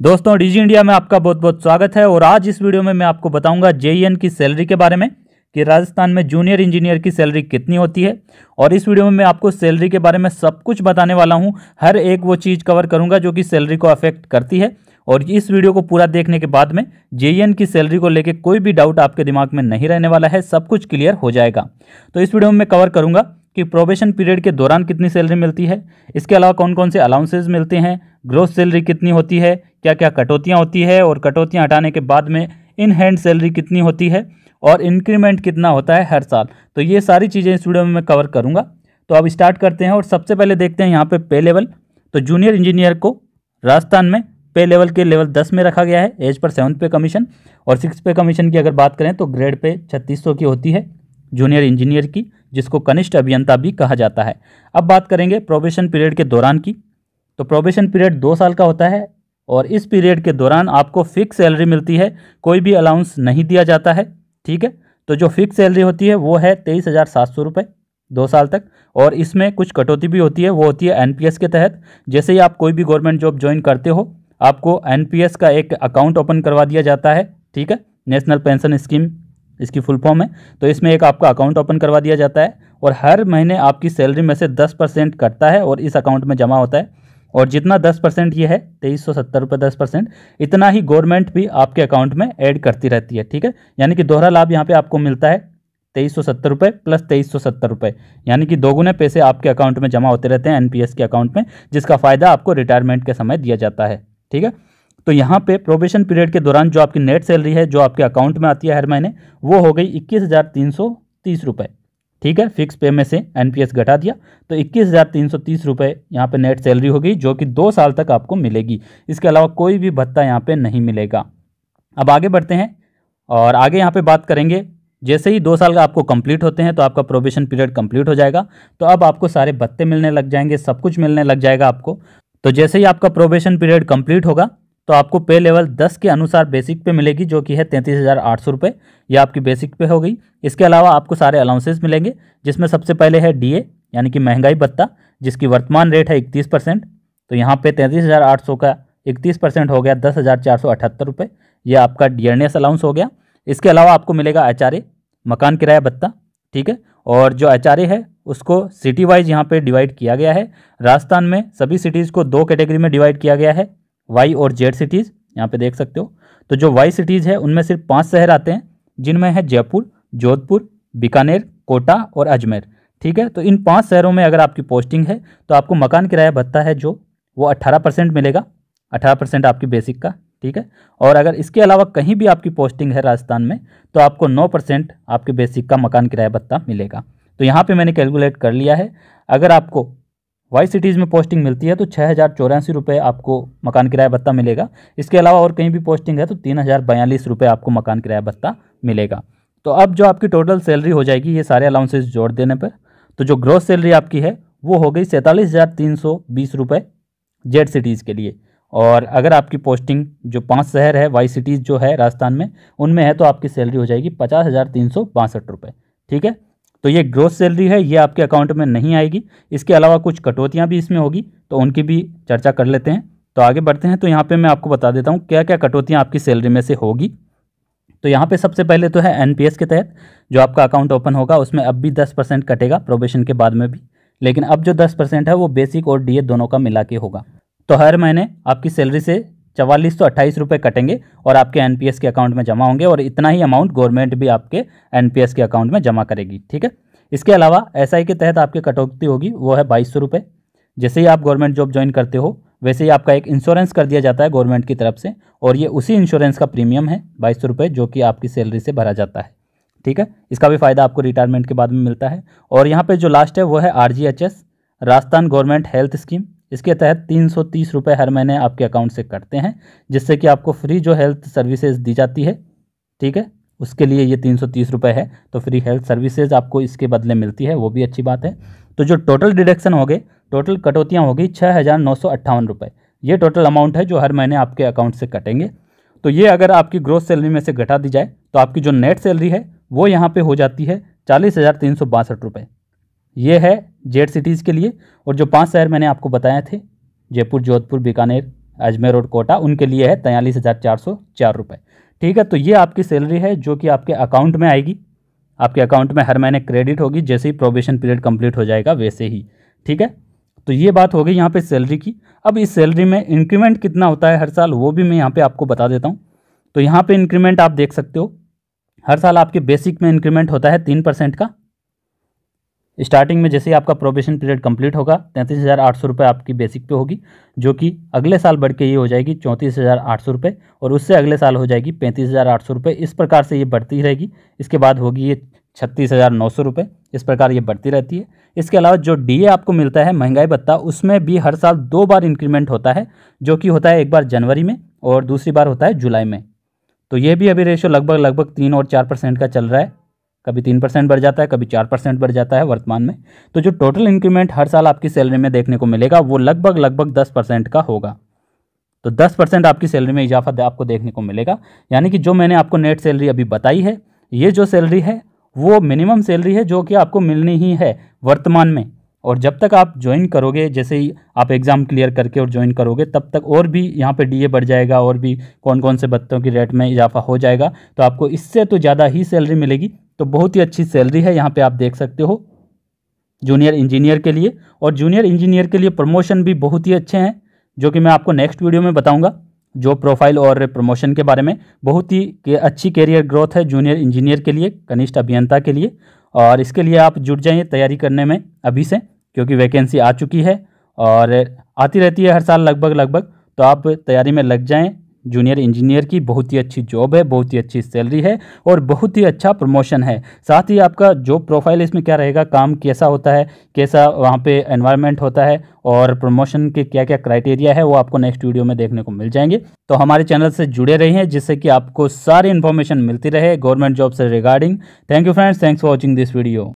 दोस्तों, DG India में आपका बहुत बहुत स्वागत है और आज इस वीडियो में मैं आपको बताऊँगा जेईएन की सैलरी के बारे में कि राजस्थान में जूनियर इंजीनियर की सैलरी कितनी होती है। और इस वीडियो में मैं आपको सैलरी के बारे में सब कुछ बताने वाला हूँ। हर एक वो चीज़ कवर करूँगा जो कि सैलरी को अफेक्ट करती है। और इस वीडियो को पूरा देखने के बाद में जेईएन की सैलरी को लेकर कोई भी डाउट आपके दिमाग में नहीं रहने वाला है, सब कुछ क्लियर हो जाएगा। तो इस वीडियो में मैं कवर करूँगा कि प्रोबेशन पीरियड के दौरान कितनी सैलरी मिलती है, इसके अलावा कौन कौन से अलाउंसेज मिलते हैं ग्रोथ सैलरी कितनी होती है क्या क्या कटौतियाँ होती है और कटौतियाँ हटाने के बाद में इन हैंड सैलरी कितनी होती है और इंक्रीमेंट कितना होता है हर साल। तो ये सारी चीज़ें इस वीडियो में मैं कवर करूँगा। तो अब स्टार्ट करते हैं और सबसे पहले देखते हैं यहाँ पे पे लेवल। तो जूनियर इंजीनियर को राजस्थान में पे लेवल के लेवल दस में रखा गया है, एज पर सेवन्थ पे कमीशन और सिक्स पे कमीशन की अगर बात करें तो ग्रेड पे छत्तीस की होती है जूनियर इंजीनियर की, जिसको कनिष्ठ अभियंता भी कहा जाता है। अब बात करेंगे प्रोबेशन पीरियड के दौरान की। तो प्रोबेशन पीरियड दो साल का होता है और इस पीरियड के दौरान आपको फिक्स सैलरी मिलती है, कोई भी अलाउंस नहीं दिया जाता है, ठीक है? तो जो फिक्स सैलरी होती है, वो है तेईस हज़ार सात सौ रुपये दो साल तक और इसमें कुछ कटौती भी होती है, वो होती है एनपीएस के तहत। जैसे ही आप कोई भी गवर्नमेंट जॉब ज्वाइन करते हो, आपको एनपीएस का एक अकाउंट ओपन करवा दिया जाता है, ठीक है? नेशनल पेंशन स्कीम इसकी फुल फॉर्म है। तो इसमें एक आपका अकाउंट ओपन करवा दिया जाता है और हर महीने आपकी सैलरी में से दस परसेंट कटता है और इस अकाउंट में जमा होता है। और जितना दस परसेंट ये है, तेईस सौ सत्तर रुपये दस परसेंट, इतना ही गवर्नमेंट भी आपके अकाउंट में ऐड करती रहती है, ठीक है? यानी कि दोहरा लाभ यहाँ पे आपको मिलता है, तेईस सौ सत्तर रुपये प्लस तेईस सौ सत्तर रुपये यानी कि दोगुने पैसे आपके अकाउंट में जमा होते रहते हैं एनपीएस के अकाउंट में, जिसका फ़ायदा आपको रिटायरमेंट के समय दिया जाता है, ठीक है? तो यहाँ पे प्रोबेशन पीरियड के दौरान जो आपकी नेट सैलरी है, जो आपके अकाउंट में आती है हर महीने, वो हो गई इक्कीस हज़ार तीन सौ तीस रुपये ठीक है फिक्स पे में से एनपीएस घटा दिया। तो इक्कीस हज़ार तीन सौ तीस रुपये यहाँ पर नेट सैलरी होगी जो कि दो साल तक आपको मिलेगी। इसके अलावा कोई भी भत्ता यहाँ पे नहीं मिलेगा। अब आगे बढ़ते हैं और आगे यहाँ पे बात करेंगे। जैसे ही दो साल का आपको कंप्लीट होते हैं तो आपका प्रोबेशन पीरियड कंप्लीट हो जाएगा। तो अब आपको सारे भत्ते मिलने लग जाएँगे, सब कुछ मिलने लग जाएगा आपको। तो जैसे ही आपका प्रोबेशन पीरियड कंप्लीट होगा तो आपको पे लेवल 10 के अनुसार बेसिक पे मिलेगी, जो कि है तैंतीस हज़ार आठ सौ रुपये ये आपकी बेसिक पे हो गई। इसके अलावा आपको सारे अलाउंसेस मिलेंगे, जिसमें सबसे पहले है डीए यानी कि महँगाई भत्ता, जिसकी वर्तमान रेट है इकतीस परसेंट। तो यहाँ पे तैंतीस हज़ार आठ सौ का इकतीस परसेंट हो गया दस हज़ार चार सौ अठहत्तर रुपये ये आपका डियरनेस अलाउंस हो गया। इसके अलावा आपको मिलेगा एचआरए मकान किराया भत्ता, ठीक है? और जो एचआरए है, उसको सिटी वाइज यहाँ पे डिवाइड किया गया है। राजस्थान में सभी सिटीज़ को दो कैटेगरी में डिवाइड किया गया है। वाई और जेड सिटीज़ यहाँ पे देख सकते हो। तो जो वाई सिटीज़ है, उनमें सिर्फ़ पाँच शहर आते हैं, जिनमें है जयपुर, जोधपुर, बीकानेर, कोटा और अजमेर। ठीक है? तो इन पाँच शहरों में अगर आपकी पोस्टिंग है तो आपको मकान किराया भत्ता है जो, वो अट्ठारह परसेंट मिलेगा। अठारह परसेंट आपकी बेसिक का। ठीक है? और अगर इसके अलावा कहीं भी आपकी पोस्टिंग है राजस्थान में तो आपको नौ परसेंट आपके बेसिक का मकान किराया भत्ता मिलेगा। तो यहाँ पे मैंने कैलकुलेट कर लिया है। अगर आपको वाई सिटीज़ में पोस्टिंग मिलती है तो छः हज़ार चौरासी रुपये आपको मकान किराया भत्ता मिलेगा। इसके अलावा और कहीं भी पोस्टिंग है तो तीन हज़ार बयालीस रुपये आपको मकान किराया भत्ता मिलेगा। तो अब जो आपकी टोटल सैलरी हो जाएगी, ये सारे अलाउंसेज जोड़ देने पर तो जो ग्रोथ सैलरी आपकी है, वो हो गई सैंतालीस हज़ार तीन सौ बीस रुपये जेड सिटीज़ के लिए। और अगर आपकी पोस्टिंग जो पाँच शहर है वाई सिटीज़ जो है राजस्थान में, उनमें है तो आपकी सैलरी हो जाएगी पचास हज़ार तीन सौ बासठ रुपये ठीक है? तो ये ग्रोथ सैलरी है, ये आपके अकाउंट में नहीं आएगी। इसके अलावा कुछ कटौतियाँ भी इसमें होगी तो उनकी भी चर्चा कर लेते हैं। तो आगे बढ़ते हैं तो यहाँ पे मैं आपको बता देता हूँ क्या क्या कटौतियाँ आपकी सैलरी में से होगी। तो यहाँ पे सबसे पहले तो है एनपीएस के तहत, जो आपका अकाउंट ओपन होगा, उसमें अब भी दस परसेंट कटेगा प्रोबेशन के बाद में भी। लेकिन अब जो दस परसेंट है, वो बेसिक और डी दोनों का मिला के होगा। तो हर महीने आपकी सैलरी से चवालीस सौ अट्ठाईस रुपये कटेंगे और आपके एनपीएस के अकाउंट में जमा होंगे और इतना ही अमाउंट गवर्नमेंट भी आपके एनपीएस के अकाउंट में जमा करेगी, ठीक है? इसके अलावा एसआई के तहत आपकी कटौती होगी, वो है बाईस सौ रुपये जैसे ही आप गवर्नमेंट जॉब ज्वाइन करते हो, वैसे ही आपका एक इंश्योरेंस कर दिया जाता है गवर्नमेंट की तरफ़ से और ये उसी इंश्योरेंस का प्रीमियम है बाईस सौ रुपये जो कि आपकी सैलरी से भरा जाता है, ठीक है? इसका भी फ़ायदा आपको रिटायरमेंट के बाद में मिलता है। और यहाँ पे जो लास्ट है, वो है RGHS Rajasthan government health scheme इसके तहत तीन सौ तीस रुपये हर महीने आपके अकाउंट से कटते हैं, जिससे कि आपको फ्री जो हेल्थ सर्विसेज़ दी जाती है, ठीक है? उसके लिए ये तीन सौ तीस रुपये है तो फ्री हेल्थ सर्विसेज़ आपको इसके बदले मिलती है, वो भी अच्छी बात है। तो जो टोटल डिडक्शन हो गए टोटल कटौतियाँ हो गई छः हज़ार नौ सौ अट्ठावन रुपये ये टोटल अमाउंट है जो हर महीने आपके अकाउंट से कटेंगे। तो ये अगर आपकी ग्रोथ सैलरी में से घटा दी जाए तो आपकी जो नेट सैलरी है, वो यहाँ पे हो जाती है चालीस हज़ार तीन सौ बासठ रुपये ये है जेड सिटीज़ के लिए और जो पाँच शहर मैंने आपको बताए थे, जयपुर, जोधपुर, बीकानेर, अजमेर और कोटा, उनके लिए है तैंतालीस हज़ार चार सौ चार रुपये ठीक है तो ये आपकी सैलरी है जो कि आपके अकाउंट में आएगी। आपके अकाउंट में हर महीने क्रेडिट होगी, जैसे ही प्रोबेशन पीरियड कंप्लीट हो जाएगा, वैसे ही। ठीक है तो ये बात हो गई यहाँ पे सैलरी की। अब इस सैलरी में इंक्रीमेंट कितना होता है हर साल, वो भी मैं यहाँ पे आपको बता देता हूँ। तो यहाँ पे इंक्रीमेंट आप देख सकते हो। हर साल आपके बेसिक में इंक्रीमेंट होता है तीन परसेंट का। स्टार्टिंग में जैसे ही आपका प्रोबेशन पीरियड कंप्लीट होगा, तैंतीस हज़ार आठ सौ रुपये आपकी बेसिक पे होगी, जो कि अगले साल बढ़ के ये हो जाएगी चौंतीस हज़ार आठ सौ रुपये और उससे अगले साल हो जाएगी पैंतीस हज़ार आठ सौ रुपये। इस प्रकार से ये बढ़ती रहेगी। इसके बाद होगी ये छत्तीस हज़ार नौ सौ रुपये। इस प्रकार ये बढ़ती रहती है। इसके अलावा जो डीए आपको मिलता है, महँगाई भत्ता, उसमें भी हर साल दो बार इंक्रीमेंट होता है, जो कि होता है एक बार जनवरी में और दूसरी बार होता है जुलाई में। तो ये भी अभी रेशो लगभग लगभग तीन और चार परसेंट का चल रहा है। कभी तीन परसेंट बढ़ जाता है, कभी चार परसेंट बढ़ जाता है वर्तमान में। तो जो टोटल इंक्रीमेंट हर साल आपकी सैलरी में देखने को मिलेगा, वो लगभग लगभग दस परसेंट का होगा। तो दस परसेंट आपकी सैलरी में इजाफा आपको देखने को मिलेगा। यानी कि जो मैंने आपको नेट सैलरी अभी बताई है, ये जो सैलरी है, वो मिनिमम सैलरी है जो कि आपको मिलनी ही है वर्तमान में। और जब तक आप ज्वाइन करोगे, जैसे ही आप एग्ज़ाम क्लियर करके और ज्वाइन करोगे, तब तक और भी यहाँ पे डीए बढ़ जाएगा और भी कौन कौन से बत्तों की रेट में इजाफा हो जाएगा। तो आपको इससे तो ज़्यादा ही सैलरी मिलेगी। तो बहुत ही अच्छी सैलरी है, यहाँ पे आप देख सकते हो। जूनियर इंजीनियर के लिए और जूनियर इंजीनियर के लिए प्रमोशन भी बहुत ही अच्छे हैं, जो कि मैं आपको नेक्स्ट वीडियो में बताऊँगा, जो प्रोफ़ाइल और प्रमोशन के बारे में। बहुत ही अच्छी कैरियर ग्रोथ है जूनियर इंजीनियर के लिए, कनिष्ठ अभियंता के लिए। और इसके लिए आप जुट जाइए तैयारी करने में अभी से, क्योंकि वैकेंसी आ चुकी है और आती रहती है हर साल लगभग लगभग तो आप तैयारी में लग जाएँ। जूनियर इंजीनियर की बहुत ही अच्छी जॉब है, बहुत ही अच्छी सैलरी है और बहुत ही अच्छा प्रमोशन है। साथ ही आपका जॉब प्रोफ़ाइल इसमें क्या रहेगा, काम कैसा होता है, कैसा वहाँ पे एनवायरनमेंट होता है और प्रमोशन के क्या क्या क्राइटेरिया है, वो आपको नेक्स्ट वीडियो में देखने को मिल जाएँगे। तो हमारे चैनल से जुड़े रहे हैं जिससे कि आपको सारी इन्फॉर्मेशन मिलती रहे गवर्नमेंट जॉब से regarding thank you friends thanks for watching this video